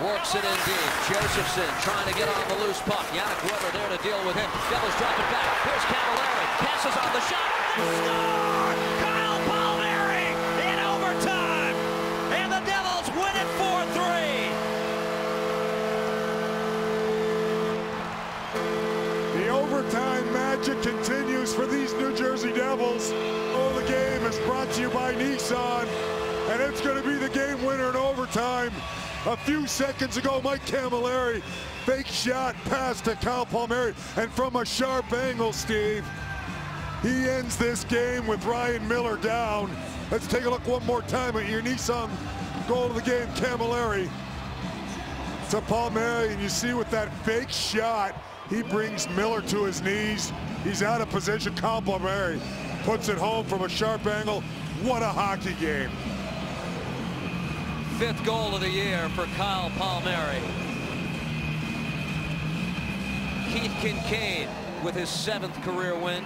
Works it in deep. Josefson trying to get on the loose puck. Yannick Weber there to deal with him. Devils drop it back. Here's Cammalleri. Passes on the shot. Score! Kyle Palmieri in overtime. And the Devils win it 4-3. The overtime magic continues for these New Jersey Devils. Oh, the game is brought to you by Nissan. And it's going to be the game winner in overtime. A few seconds ago, Mike Cammalleri, fake shot pass to Kyle Palmieri, and from a sharp angle, Steve, he ends this game with Ryan Miller down. Let's take a look one more time at your Nissan goal of the game, Cammalleri to Palmieri, and you see with that fake shot, he brings Miller to his knees. He's out of position. Kyle Palmieri puts it home from a sharp angle. What a hockey game fifth goal of the year for Kyle Palmieri. Keith Kinkaid with his seventh career win.